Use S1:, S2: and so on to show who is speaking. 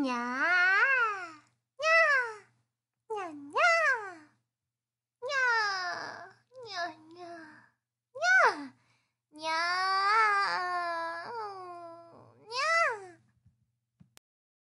S1: 娘。